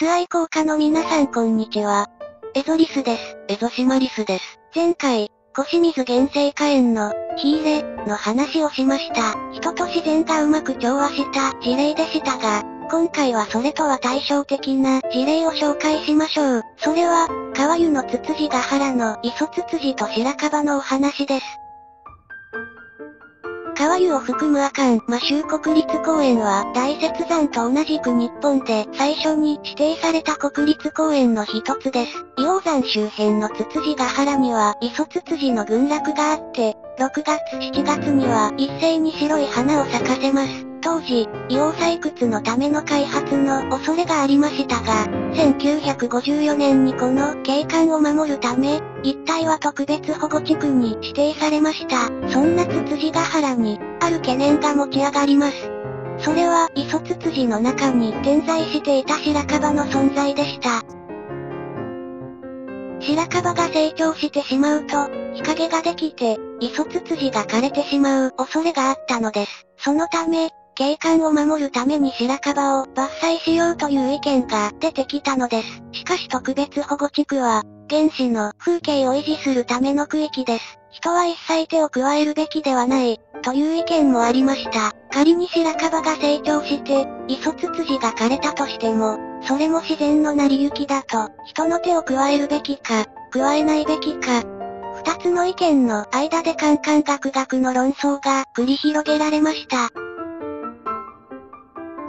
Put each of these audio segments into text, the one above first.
巣愛好家の皆さんこんにちは。エゾリスです。エゾシマリスです。前回、腰水原生花園の、火入れ、の話をしました。人と自然がうまく調和した事例でしたが、今回はそれとは対照的な事例を紹介しましょう。それは、川湯のツツジヶ原の磯ツツジと白樺のお話です。川湯を含む阿寒摩周国立公園は大雪山と同じく日本で最初に指定された国立公園の一つです。硫黄山周辺のツツジヶ原には磯ツツジの群落があって、6月7月には一斉に白い花を咲かせます。当時、硫黄採掘のための開発の恐れがありましたが、1954年にこの景観を守るため、一帯は特別保護地区に指定されました。そんなツツジヶ原に、ある懸念が持ち上がります。それは、磯ツツジの中に点在していた白樺の存在でした。白樺が成長してしまうと、日陰ができて、磯ツツジが枯れてしまう恐れがあったのです。そのため、景観を守るために白樺を伐採しようという意見が出てきたのです。しかし特別保護地区は、原始の風景を維持するための区域です。人は一切手を加えるべきではない、という意見もありました。仮に白樺が成長して、磯ツツジが枯れたとしても、それも自然の成り行きだと、人の手を加えるべきか、加えないべきか、二つの意見の間でカンカンガクガクの論争が繰り広げられました。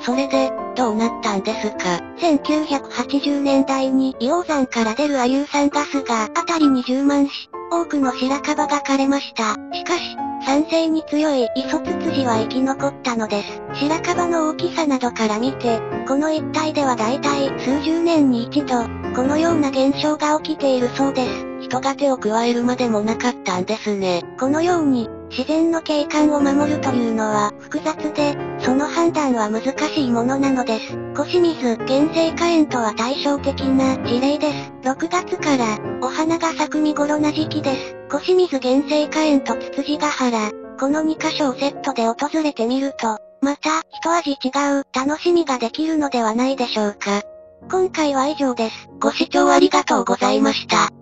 それで、どうなったんですか？1980年代に硫黄山から出る亜硫酸ガスが辺りに充満し、多くの白樺が枯れました。しかし、酸性に強い磯ツツジは生き残ったのです。白樺の大きさなどから見て、この一帯では大体数十年に一度、このような現象が起きているそうです。人が手を加えるまでもなかったんですね。このように、自然の景観を守るというのは複雑で、その判断は難しいものなのです。腰水原生花園とは対照的な事例です。6月からお花が咲く見頃な時期です。腰水原生花園とツツジヶ原、この2箇所をセットで訪れてみると、また一味違う楽しみができるのではないでしょうか。今回は以上です。ご視聴ありがとうございました。